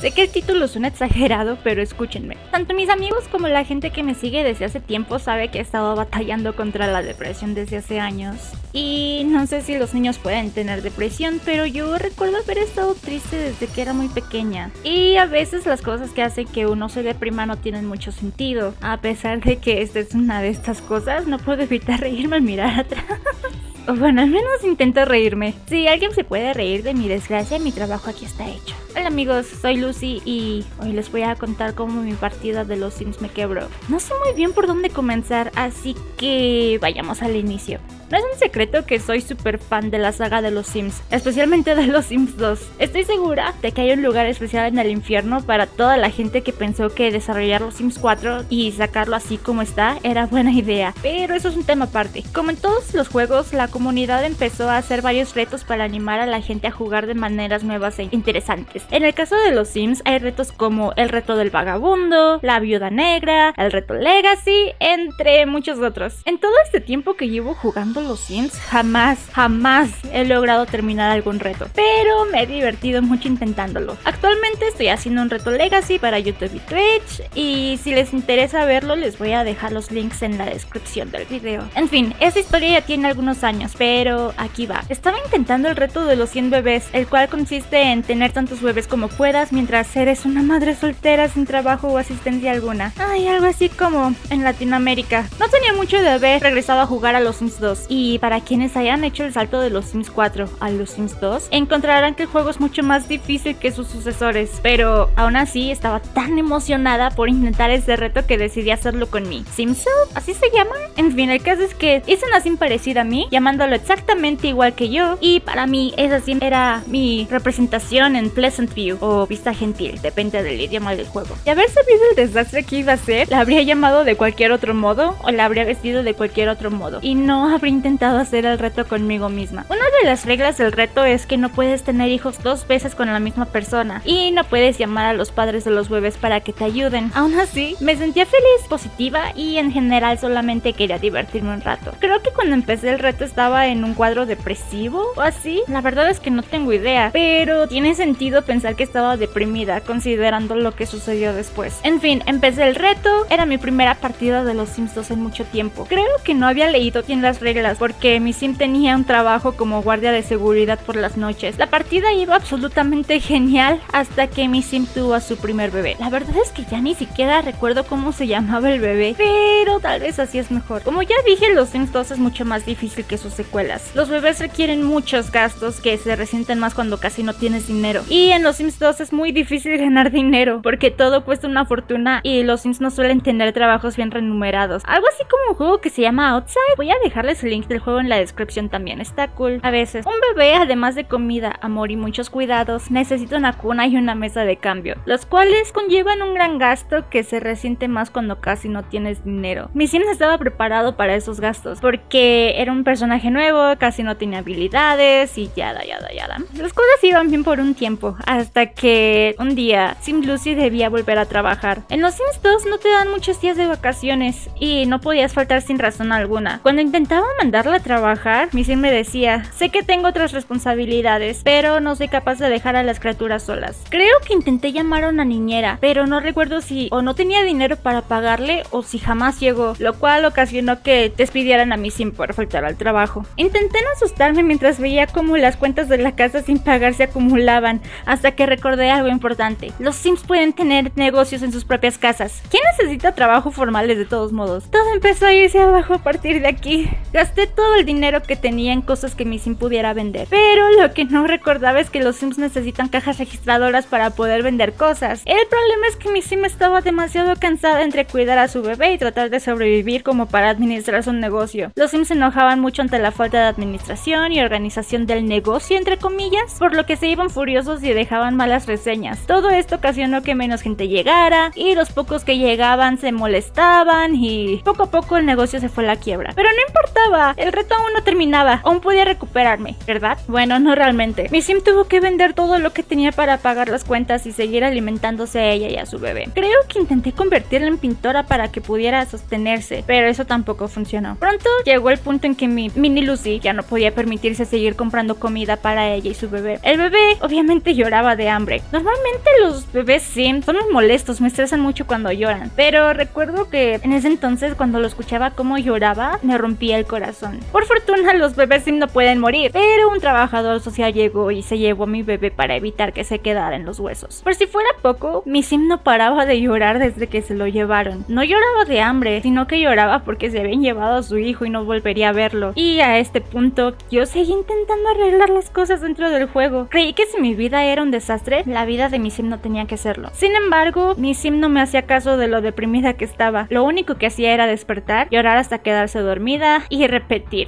Sé que el título suena exagerado, pero escúchenme. Tanto mis amigos como la gente que me sigue desde hace tiempo sabe que he estado batallando contra la depresión desde hace años. Y no sé si los niños pueden tener depresión, pero yo recuerdo haber estado triste desde que era muy pequeña. Y a veces las cosas que hacen que uno se deprima no tienen mucho sentido. A pesar de que esta es una de estas cosas, no puedo evitar reírme al mirar atrás. Bueno, al menos intento reírme. Si alguien se puede reír de mi desgracia, mi trabajo aquí está hecho. Hola amigos, soy Lucy y hoy les voy a contar cómo mi partida de los Sims me quebró. No sé muy bien por dónde comenzar, así que vayamos al inicio. No es un secreto que soy súper fan de la saga de los Sims, especialmente de los Sims 2. Estoy segura de que hay un lugar especial en el infierno para toda la gente que pensó que desarrollar los Sims 4 y sacarlo así como está era buena idea, pero eso es un tema aparte. Como en todos los juegos, la comunidad empezó a hacer varios retos para animar a la gente a jugar de maneras nuevas e interesantes. En el caso de los Sims hay retos como el reto del vagabundo, la viuda negra, el reto Legacy, entre muchos otros. En todo este tiempo que llevo jugando los Sims, jamás, jamás he logrado terminar algún reto, pero me he divertido mucho intentándolo. Actualmente estoy haciendo un reto Legacy para YouTube y Twitch, y si les interesa verlo, les voy a dejar los links en la descripción del video. En fin, esta historia ya tiene algunos años, pero aquí va. Estaba intentando el reto de los 100 bebés, el cual consiste en tener tantos bebés como puedas mientras eres una madre soltera sin trabajo o asistencia alguna. Ay, algo así como en Latinoamérica. No tenía mucho de haber regresado a jugar a los Sims 2 y para quienes hayan hecho el salto de los Sims 4 a los Sims 2, encontrarán que el juego es mucho más difícil que sus sucesores. Pero aún así estaba tan emocionada por intentar ese reto que decidí hacerlo con mi Simsel, ¿así se llama? En fin, el caso es que hice una sim parecida a mí, llamándolo exactamente igual que yo, y para mí esa sim era mi representación en Pleasant View o Vista Gentil, depende del idioma del juego. Y haber sabido el desastre que iba a ser, la habría llamado de cualquier otro modo o la habría vestido de cualquier otro modo. Y no habría intentado hacer el reto conmigo misma. Una de las reglas del reto es que no puedes tener hijos dos veces con la misma persona y no puedes llamar a los padres de los bebés para que te ayuden. Aún así, me sentía feliz, positiva y en general solamente quería divertirme un rato. Creo que cuando empecé el reto estaba en un cuadro depresivo o así. La verdad es que no tengo idea, pero tiene sentido pensar que estaba deprimida considerando lo que sucedió después. En fin, empecé el reto, era mi primera partida de los Sims 2 en mucho tiempo. Creo que no había leído bien las reglas porque mi sim tenía un trabajo como guardia de seguridad por las noches. La partida iba absolutamente genial hasta que mi sim tuvo a su primer bebé. La verdad es que ya ni siquiera recuerdo cómo se llamaba el bebé, pero tal vez así es mejor. Como ya dije, los Sims 2 es mucho más difícil que sus secuelas. Los bebés requieren muchos gastos que se resienten más cuando casi no tienes dinero. Y en los Sims 2 es muy difícil ganar dinero porque todo cuesta una fortuna y los Sims no suelen tener trabajos bien remunerados. Algo así como un juego que se llama Outside. Voy a dejarles el link del juego en la descripción también. Está cool. A veces, un bebé, además de comida, amor y muchos cuidados, necesita una cuna y una mesa de cambio, los cuales conllevan un gran gasto que se resiente más cuando casi no tienes dinero. Mi sim estaba preparado para esos gastos, porque era un personaje nuevo, casi no tenía habilidades y yada, yada, yada. Las cosas iban bien por un tiempo, hasta que un día Sim Lucy debía volver a trabajar. En los Sims 2 no te dan muchos días de vacaciones y no podías faltar sin razón alguna. Cuando intentaba mandarla a trabajar, mi sim me decía, sé que tengo otras responsabilidades, pero no soy capaz de dejar a las criaturas solas. Creo que intenté llamar a una niñera, pero no recuerdo si o no tenía dinero para pagarle o si jamás llegó, lo cual ocasionó que despidieran a mi sim por faltar al trabajo. Intenté no asustarme mientras veía cómo las cuentas de la casa sin pagar se acumulaban, hasta que recordé algo importante. Los sims pueden tener negocios en sus propias casas. ¿Quién necesita trabajo formales de todos modos? Todo empezó a irse abajo a partir de aquí. Gasté todo el dinero que tenía en cosas que mi sim pudiera vender. Pero lo que no recordaba es que los sims necesitan cajas registradoras para poder vender cosas. El problema es que mi sim estaba demasiado cansada entre cuidar a su bebé y tratar de sobrevivir como para administrar su negocio. Los sims se enojaban mucho ante la falta de administración y organización del negocio, entre comillas, por lo que se iban furiosos y dejaban malas reseñas. Todo esto ocasionó que menos gente llegara y los pocos que llegaban se molestaban y poco a poco el negocio se fue a la quiebra. Pero no importaba El reto aún no terminaba. Aún podía recuperarme, ¿verdad? Bueno, no realmente. Mi sim tuvo que vender todo lo que tenía para pagar las cuentas y seguir alimentándose a ella y a su bebé. Creo que intenté convertirla en pintora para que pudiera sostenerse, pero eso tampoco funcionó. Pronto llegó el punto en que mi mini Lucy ya no podía permitirse seguir comprando comida para ella y su bebé. El bebé obviamente lloraba de hambre. Normalmente los bebés sim son muy molestos, me estresan mucho cuando lloran, pero recuerdo que en ese entonces cuando lo escuchaba cómo lloraba, me rompía el corazón. Por fortuna los bebés sim no pueden morir, pero un trabajador social llegó y se llevó a mi bebé para evitar que se quedara en los huesos. Por si fuera poco, mi sim no paraba de llorar desde que se lo llevaron. No lloraba de hambre, sino que lloraba porque se habían llevado a su hijo y no volvería a verlo. Y a este punto, yo seguí intentando arreglar las cosas dentro del juego. Creí que si mi vida era un desastre, la vida de mi sim no tenía que serlo. Sin embargo, mi sim no me hacía caso de lo deprimida que estaba. Lo único que hacía era despertar, llorar hasta quedarse dormida y repetir,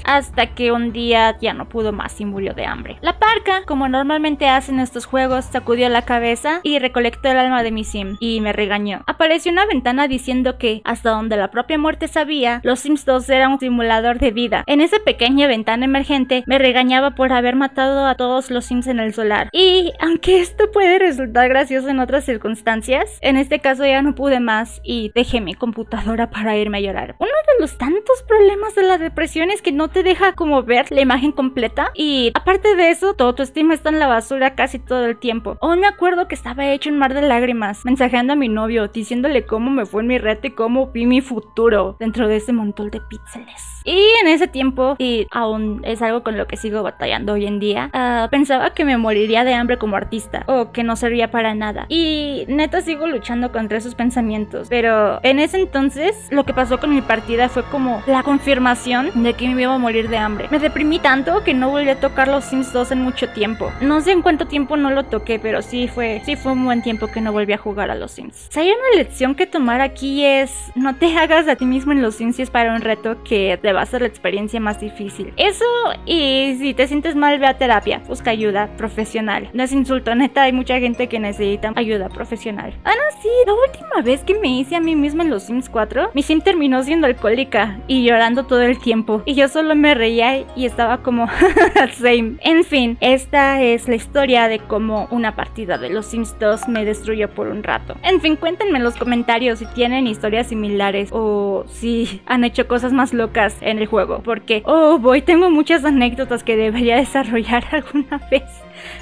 hasta que un día ya no pudo más y murió de hambre. La parca, como normalmente hacen estos juegos, sacudió la cabeza y recolectó el alma de mi sim y me regañó. Apareció una ventana diciendo que, hasta donde la propia muerte sabía, los Sims 2 era un simulador de vida. En esa pequeña ventana emergente me regañaba por haber matado a todos los Sims en el solar. Y aunque esto puede resultar gracioso en otras circunstancias, en este caso ya no pude más y dejé mi computadora para irme a llorar. Uno de los tantos problemas de la depresión es que no te deja como ver la imagen completa y aparte de eso, todo tu estima está en la basura casi todo el tiempo. Aún me acuerdo que estaba hecho un mar de lágrimas, mensajeando a mi novio, diciéndole cómo me fue en mi reto y cómo vi mi futuro dentro de ese montón de píxeles. Y en ese tiempo, y aún es algo con lo que sigo batallando hoy en día, ah, pensaba que me moriría de hambre como artista o que no servía para nada. Y neta sigo luchando contra esos pensamientos. Pero en ese entonces, lo que pasó con mi partida fue como la confirmación de que me iba a morir de hambre. Me deprimí tanto que no volví a tocar los Sims 2 en mucho tiempo. No sé en cuánto tiempo no lo toqué, pero sí fue, sí fue un buen tiempo que no volví a jugar a los Sims. Si hay una lección que tomar aquí es no te hagas a ti mismo en los Sims si es para un reto que te va a ser la experiencia más difícil. Eso y si te sientes mal ve a terapia, busca ayuda profesional. No es insulto, neta, hay mucha gente que necesita ayuda profesional. Ah, no, sí, la última vez que me hice a mí misma en los Sims 4, mi Sim terminó siendo alcohólica y llorando todo el tiempo. Y yo solo me reía y estaba como same. En fin, esta es la historia de cómo una partida de los Sims 2 me destruyó por un rato. En fin, cuéntenme en los comentarios si tienen historias similares o si han hecho cosas más locas en el juego. Porque, oh boy, tengo muchas anécdotas que debería desarrollar alguna vez.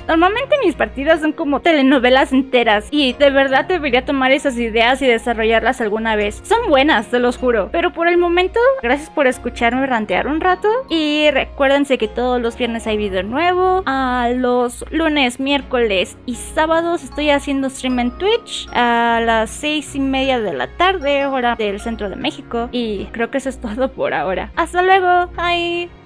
Normalmente mis partidas son como telenovelas enteras y de verdad debería tomar esas ideas y desarrollarlas alguna vez. Son buenas, te los juro. Pero por el momento, gracias por escucharme rantear un rato y recuérdense que todos los viernes hay video nuevo. A los lunes, miércoles y sábados estoy haciendo stream en Twitch a las seis y media de la tarde, hora del centro de México. Y creo que eso es todo por ahora. Hasta luego. Bye.